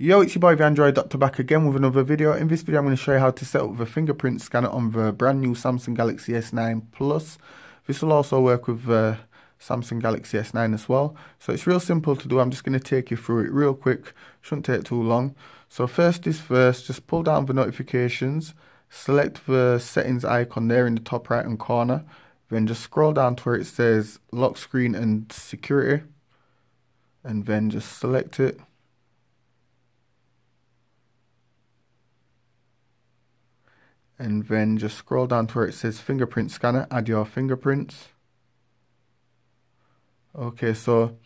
Yo, it's your boy the Android Doctor back again with another video. In this video I'm going to show you how to set up the fingerprint scanner on the brand new Samsung Galaxy S9 Plus. This will also work with the Samsung Galaxy S9 as well. So it's real simple to do. I'm just going to take you through it real quick. Shouldn't take too long. So first is first, just pull down the notifications. Select the settings icon there in the top right hand corner. Then just scroll down to where it says lock screen and security. And then just select it and then just scroll down to where it says fingerprint scanner, add your fingerprints. Okay, so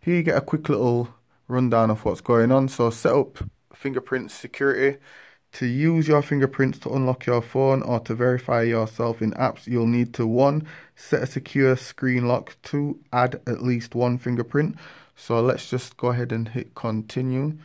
here you get a quick little rundown of what's going on. So set up fingerprint security. To use your fingerprints to unlock your phone or to verify yourself in apps, you'll need to one, set a secure screen lock, two, add at least one fingerprint. So let's just go ahead and hit continue.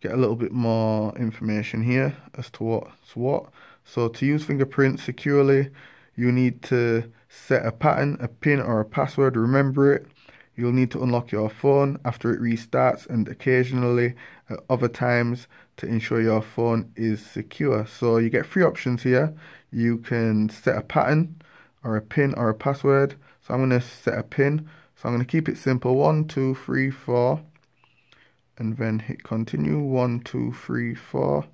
Get a little bit more information here as to what's what. So to use fingerprints securely, you need to set a pattern, a pin or a password, remember it. You'll need to unlock your phone after it restarts and occasionally at other times to ensure your phone is secure. So you get three options here. You can set a pattern or a pin or a password. So I'm going to set a pin. So I'm going to keep it simple. One, two, three, four. And then hit continue. One, two, three, four.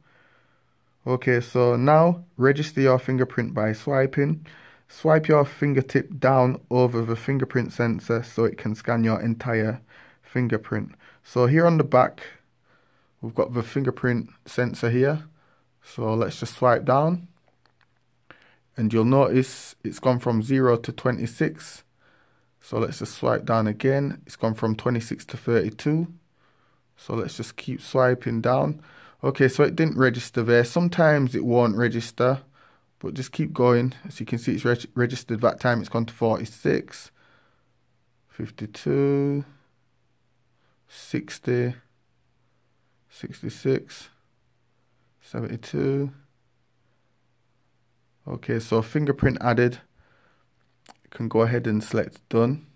Okay, so now register your fingerprint by swiping. Swipe your fingertip down over the fingerprint sensor so it can scan your entire fingerprint. So here on the back, we've got the fingerprint sensor here. So let's just swipe down. And you'll notice it's gone from 0 to 26. So let's just swipe down again. It's gone from 26 to 32. So let's just keep swiping down. Okay, so it didn't register there. Sometimes it won't register, but just keep going. As you can see, it's reg registered that time. It's gone to 46, 52, 60, 66, 72. Okay, so fingerprint added. You can go ahead and select done.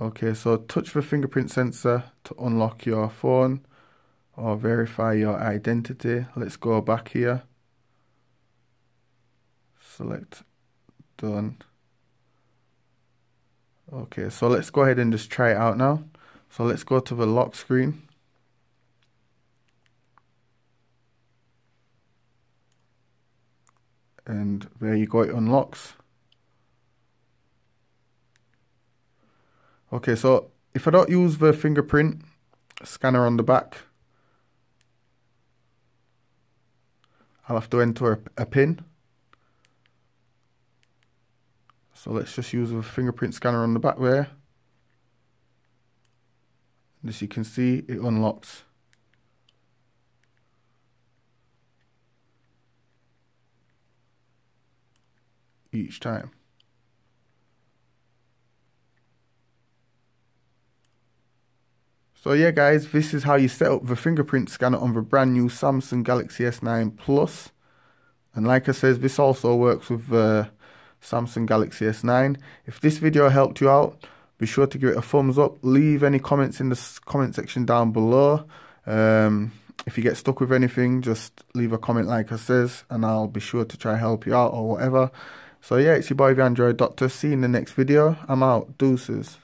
Okay, so touch the fingerprint sensor to unlock your phone or verify your identity. Let's go back here. Select done. Okay, so let's go ahead and just try it out now. So let's go to the lock screen. And there you go, it unlocks. Okay, so if I don't use the fingerprint scanner on the back, I'll have to enter a, a pin. So let's just use a fingerprint scanner on the back there. And as you can see, it unlocks. Each time. So yeah guys, this is how you set up the fingerprint scanner on the brand new Samsung Galaxy S9 Plus. And like I said, this also works with the Samsung Galaxy S9. If this video helped you out, be sure to give it a thumbs up. Leave any comments in the comment section down below. Um, if you get stuck with anything, just leave a comment like I says, and I'll be sure to try help you out or whatever. So yeah, it's your boy the Android Doctor. See you in the next video. I'm out. Deuces.